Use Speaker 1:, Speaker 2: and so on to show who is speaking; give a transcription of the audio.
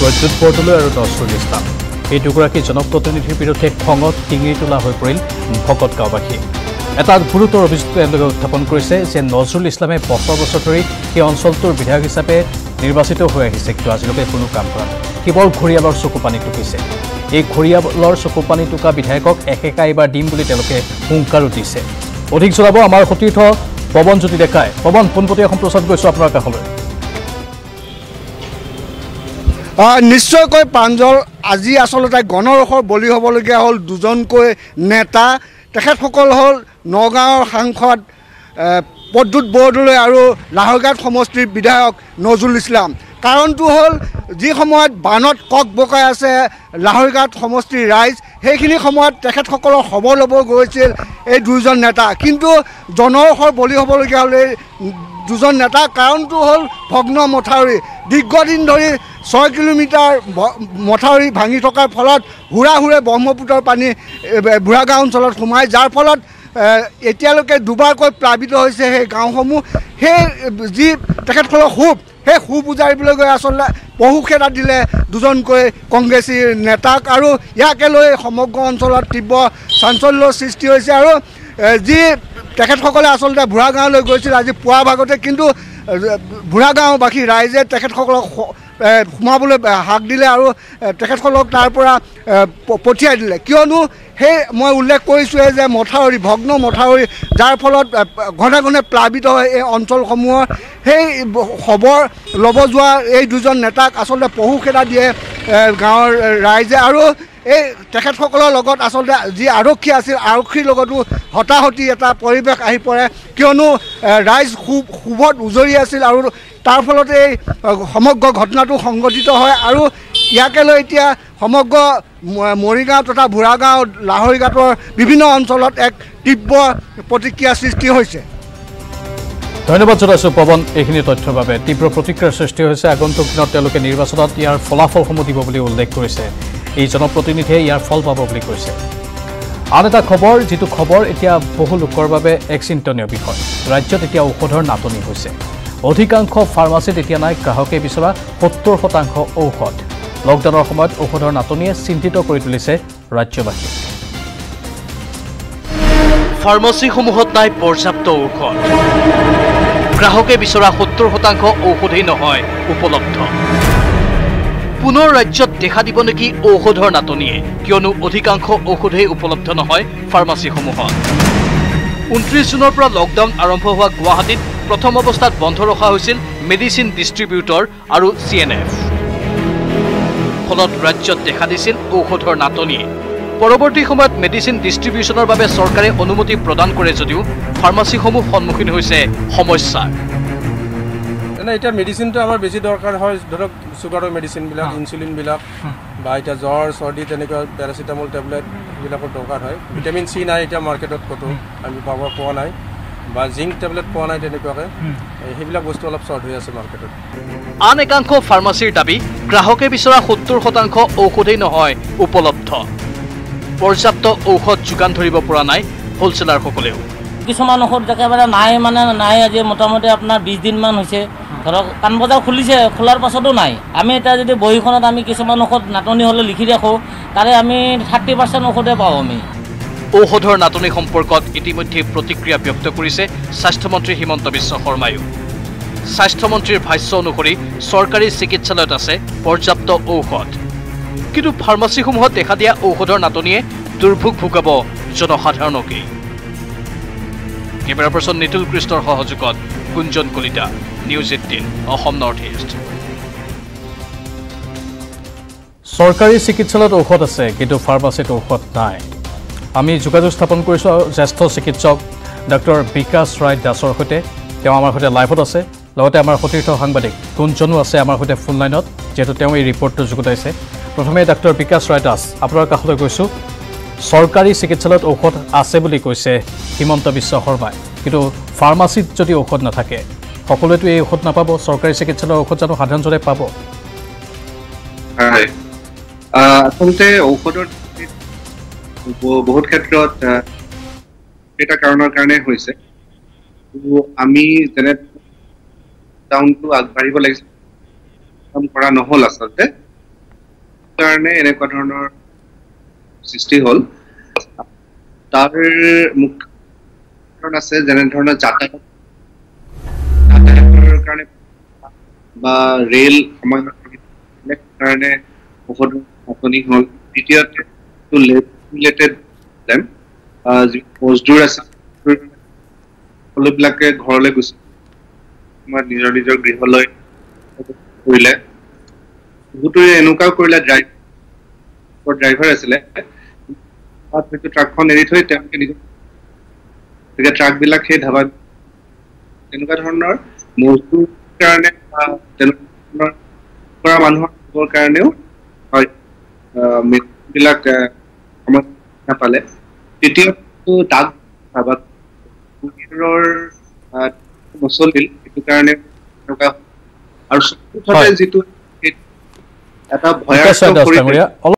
Speaker 1: প্ৰদ্যুৎ বৰদলৈ আৰু নজৰুল ইছলাম এই দুগৰাকী জনপ্ৰতিনিধিৰ বিৰুদ্ধে খঙত ডিঙি তোলা হৈ পৰিল ভকত গাঁওবাসী। এটা গুৰুতৰ অভিযোগ তেওঁলোকে উত্থাপন কৰিছে যে নজৰুল ইছলামে বছৰ বছৰ ধৰি সেই অঞ্চলটোৰ বিধায়ক হিচাপে নিৰ্বাচিত হৈ আহিছে কিন্তু আজিলৈকে কোনো কাম কৰা নাই। কেৱল ঘৰিয়ালৰ চকু পানী টুকিছে। এই ঘৰিয়ালৰ চকু পানী টুকা বিধায়কক একেকা এইবাৰ দিম বুলি তেওঁলোকে হুংকাৰো দিছে। অধিক জনাব আমাৰ সতীৰ্থ পৱনজ্যোতি ডেকাই। পৱন পোনপটীয়া সম্প্ৰচাৰত গৈছোঁ আপোনাৰ কাষলৈ।
Speaker 2: নিশ্চয়কৈ প্ৰাঞ্জল আজি আচলতে গণৰসৰ বলি হ'বলগীয়া হ'ল দুজনকৈ নেতা। তেখেতসকল হ'ল নগাঁৱৰ সাংসদ প্ৰদ্যুৎ বৰদলৈ আৰু লাহৰঘাট সমষ্টিৰ বিধায়ক নজৰুল ইছলাম। কাৰণটো হ'ল যি সময়ত বানত কক বকাই আছে লাহৰঘাট সমষ্টিৰ ৰাইজ সেইখিনি সময়ত তেখেতসকলৰ খবৰ ল'ব গৈছিল এই দুয়োজন নেতা। কিন্তু জনৰসৰ বলি হ'বলগীয়া হ'ল এই দুজন নেতা। কাৰণটো হ'ল ভগ্ন মথাউৰি। দীৰ্ঘদিন ধৰি ছয় কিলোমিটাৰ মথাউৰি ভাঙি থকাৰ ফলত হুৰা হুৰে ব্ৰহ্মপুত্ৰৰ পানী বুঢ়াগাঁও অঞ্চলত সোমায় যাৰ ফলত এতিয়ালৈকে দুবাৰকৈ প্লাৱিত হৈছে সেই গাঁওসমূহ। সেই যি তেখেতসকলৰ সুপ সেই সুপ উজাৰিবলৈ গৈ আচলতে বহু খেদা দিলে দুজনকৈ কংগ্ৰেছী নেতাক আৰু ইয়াকে লৈ সমগ্ৰ অঞ্চলত তীব্ৰ চাঞ্চল্যৰ সৃষ্টি হৈছে আৰু যি তেখেতসকলে আচলতে বুঢ়াগাঁৱলৈ গৈছিল আজি পুৱা ভাগতে কিন্তু বুঢ়াগাঁওবাসী ৰাইজে তেখেতসকলক স- সোমাবলৈ হাক দিলে আৰু তেখেতসকলক তাৰ পৰা পঠিয়াই দিলে। কিয়নো সেই মই উল্লেখ কৰিছোঁৱে যে মথাউৰি ভগ্ন মথাউৰি যাৰ ফলত ঘনে ঘনে প্লাৱিত হয় এই অঞ্চলসমূহৰ সেই খবৰ ল'ব যোৱা এই দুজন নেতাক আচলতে পহু খেদা দিয়ে গাঁৱৰ ৰাইজে। আৰু এই তেখেতসকলৰ লগত আচলতে যি আৰক্ষী আছিল আৰক্ষীৰ লগতো হতাহতি এটা পৰিৱেশ আহি পৰে। কিয়নো ৰাইজ শুভত উজৰি আছিল আৰু তাৰ ফলতে এই সমগ্ৰ ঘটনাটো সংঘটিত হয় আৰু ইয়াকে লৈ এতিয়া সমগ্ৰ মৰিগাঁও তথা বুঢ়াগাঁও লাহৰীঘাটৰ বিভিন্ন অঞ্চলত এক তীব্ৰ প্ৰতিক্ৰিয়াৰ সৃষ্টি হৈছে।
Speaker 1: ধন্যবাদ জনাইছোঁ পৱন এইখিনি তথ্যৰ বাবে। তীব্ৰ প্ৰতিক্ৰিয়াৰ সৃষ্টি হৈছে। আগন্তুক দিনত তেওঁলোকে নিৰ্বাচনত ইয়াৰ ফলাফলসমূহ দিব বুলি উল্লেখ কৰিছে। এই জনপ্ৰতিনিধিয়ে ইয়াৰ ফল পাব বুলি কৈছে। আন এটা খবৰ যিটো খবৰ এতিয়া বহু লোকৰ বাবে এক চিন্তনীয় বিষয়। ৰাজ্যত এতিয়া ঔষধৰ নাটনি হৈছে। অধিকাংশ ফাৰ্মাচীত এতিয়া নাই গ্ৰাহকে বিচৰা সত্তৰ শতাংশ ঔষধ। লকডাউনৰ সময়ত ঔষধৰ নাটনিয়ে চিন্তিত কৰি তুলিছে ৰাজ্যবাসীক
Speaker 3: ফাৰ্মাচীসমূহত নাই পৰ্যাপ্ত ঔষধ। গ্ৰাহকে বিচৰা সত্তৰ শতাংশ ঔষধেই নহয় উপলব্ধ। পুনৰ ৰাজ্যত দেখা দিব নেকি ঔষধৰ নাটনিয়ে? কিয়নো অধিকাংশ ঔষধেই উপলব্ধ নহয় ফাৰ্মাচীসমূহত। ঊনত্ৰিছ জুনৰ পৰা লকডাউন আৰম্ভ হোৱা গুৱাহাটীত প্ৰথম অৱস্থাত বন্ধ ৰখা হৈছিল মেডিচিন ডিষ্ট্ৰিবিউটৰ আৰু চি এন এফ। ফলত ৰাজ্যত দেখা দিছিল ঔষধৰ নাটনিয়ে পৰৱৰ্তী সময়ত মেডিচিন ডিষ্ট্ৰিবিউচনৰ বাবে চৰকাৰে অনুমতি প্ৰদান কৰে যদিও ফাৰ্মাচীসমূহ সন্মুখীন হৈছে সমস্যাৰ।
Speaker 4: এনে এতিয়া মেডিচিনটো আমাৰ বেছি দৰকাৰ হয় ধৰক চুগাৰৰ মেডিচিনবিলাক ইনচুলিনবিলাক বা এতিয়া জ্বৰ চৰ্দি তেনেকুৱা পেৰাচিটামল টেবলেট এইবিলাকৰ দৰকাৰ হয়। ভিটামিন চি নাই এতিয়া মাৰ্কেটত ক'তো আমি পাব পোৱা নাই। বা জিংক টেবলেট পোৱা নাই তেনেকুৱাকৈ। সেইবিলাক বস্তু অলপ শ্বৰ্ট হৈ আছে মাৰ্কেটত।
Speaker 3: আন একাংশ ফাৰ্মাচীৰ দাবী গ্ৰাহকে বিচৰা সত্তৰ শতাংশ ঔষধেই নহয় উপলব্ধ। পৰ্যাপ্ত ঔষধ যোগান ধৰিব পৰা নাই হোলচেলাৰসকলেও।
Speaker 5: কিছুমান ঔষধ একেবাৰে নাই মানে নাই আজি মোটামুটি আপোনাৰ বিছ দিনমান হৈছে। ধৰক পাণবজাৰ খুলিছে খোলাৰ পাছতো নাই। আমি এতিয়া যদি বহীখনত আমি কিছুমান ঔষধ নাটনি হ'লে লিখি ৰাখোঁ তাৰে আমি থাৰ্টি পাৰ্চেণ্ট ঔষধে পাওঁ আমি।
Speaker 3: ঔষধৰ নাটনি সম্পৰ্কত ইতিমধ্যে প্ৰতিক্ৰিয়া ব্যক্ত কৰিছে স্বাস্থ্যমন্ত্ৰী হিমন্ত বিশ্ব শৰ্মায়ো। স্বাস্থ্যমন্ত্ৰীৰ ভাষ্য অনুসৰি চৰকাৰী চিকিৎসালয়ত আছে পৰ্যাপ্ত ঔষধ। কিন্তু ফাৰ্মাচীসমূহত দেখা দিয়া ঔষধৰ নাটনিয়ে দুৰ্ভোগ ভোগাব জনসাধাৰণকেই। কেমেৰা পাৰ্চন নিতুল কৃষ্ণৰ সহযোগত Kunjan Kalita news eighteen Assam north east.
Speaker 1: চৰকাৰী চিকিৎসালয়ত ঔষধ আছে কিন্তু ফাৰ্মাচীত ঔষধ নাই। আমি যোগাযোগ স্থাপন কৰিছোঁ জ্যেষ্ঠ চিকিৎসক ডক্টৰ বিকাশ ৰায় দাসৰ সৈতে। তেওঁ আমাৰ সৈতে লাইভত আছে। লগতে আমাৰ সতীৰ্থ সাংবাদিক কুঞ্জনো আছে আমাৰ সৈতে ফোন লাইনত যিহেতু তেওঁ এই ৰিপৰ্টটো যুগুতাইছে। প্ৰথমে ডক্টৰ বিকাশ ৰায় দাস আপোনাৰ কাষলৈ গৈছোঁ। চৰকাৰী চিকিৎসালয়ত ঔষধ আছে বুলি কৈছে হিমন্ত বিশ্ব শৰ্মাই। কিন্তু ফাৰ্মাচীত যদি ঔষধ নাথাকে সকলোৱেতো এই ঔষধ নাপাব চৰকাৰী চিকিৎসালয়ৰ ঔষধ জানো সাধাৰণজনে পাব।
Speaker 6: আচলতে ঔষধৰ বহুত ক্ষেত্ৰত কেইটা কাৰণৰ কাৰণে হৈছে। আমি যেনে ডাউনটো আগবাঢ়িব লাগিছিল কাম কৰা নহ'ল আচলতে। কাৰণে এনেকুৱা ধৰণৰ সৃষ্টি হ'ল। তাৰ মুখ্য কাৰণ আছে যেনে ধৰণৰ যাতায়াত যাতায়াতৰ কাৰণে বা ৰেল সময়ত কাৰণে ঔষধৰ নাটনি হ'ল। দ্বিতীয়তে ৰিলেটেড যি মজদুৰ আছে সকলোবিলাকে ঘৰলৈ গুচি সময়ত নিজৰ নিজৰ গৃহলৈ কৰিলে বহুতো এনেকুৱাও কৰিলে ড্ৰাইভাৰ ড্ৰাইভাৰ আছিলে। ট্ৰাকখন এৰি থৈ তেওঁলোকে নিজৰ গতিকে ট্ৰাকবিলাক সেই ধাবাত তেনেকুৱা ধৰণৰ মজদুৰ কাৰণে বা তেনেকুৱা কৰা মানুহৰ কাৰণেও হয়। আহ, সময়ত নাপালে তৃতীয়টো ডাক ধাবাত কুৰিয়াৰৰ, আহ, নচলিল সেইটো কাৰণে। আৰু চতুৰ্থতে। যিটো এটা
Speaker 1: বিকাশ